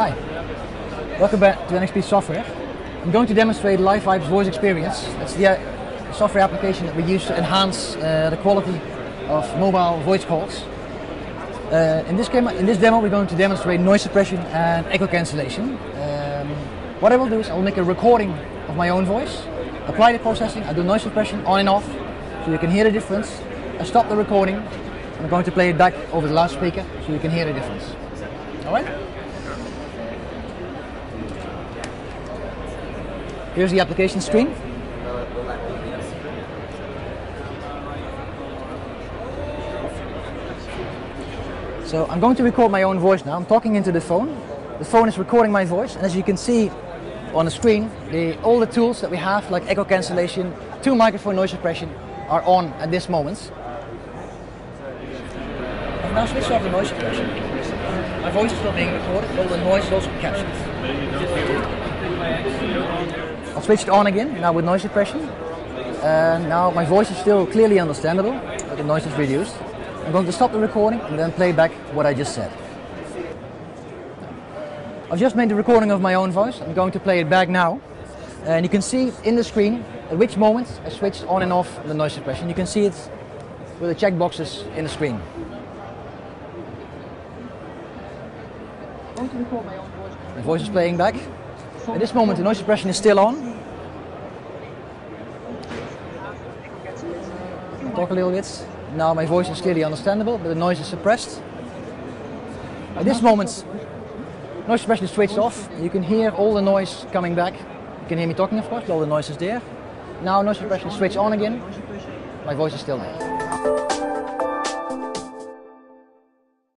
Hi, welcome back to NXP Software. I'm going to demonstrate LifeVibes voice experience. It's the uh, software application that we use to enhance uh, the quality of mobile voice calls. Uh, in, this in this demo, we're going to demonstrate noise suppression and echo cancellation. Um, what I will do is I will make a recording of my own voice, apply the processing, I do noise suppression on and off, so you can hear the difference. I stop the recording, I'm going to play it back over the loudspeaker, so you can hear the difference. All right? Here's the application screen. So I'm going to record my own voice now. I'm talking into the phone. The phone is recording my voice, and as you can see on the screen, the, all the tools that we have, like echo cancellation, two microphone noise suppression, are on at this moment. I've now switched off the noise suppression. My voice is still being recorded, all the noise is also captured. I'll switch it on again, now with noise suppression. And now my voice is still clearly understandable, but the noise is reduced. I'm going to stop the recording and then play back what I just said. I've just made the recording of my own voice. I'm going to play it back now. And you can see in the screen at which moment I switched on and off the noise suppression. You can see it with the check boxes in the screen. My voice is playing back. At this moment the noise suppression is still on. I'll talk a little bit. Now my voice is clearly understandable, but the noise is suppressed. At this moment, noise suppression is switched off. You can hear all the noise coming back. You can hear me talking, of course, all the noise is there. Now noise suppression is switched on again. My voice is still there.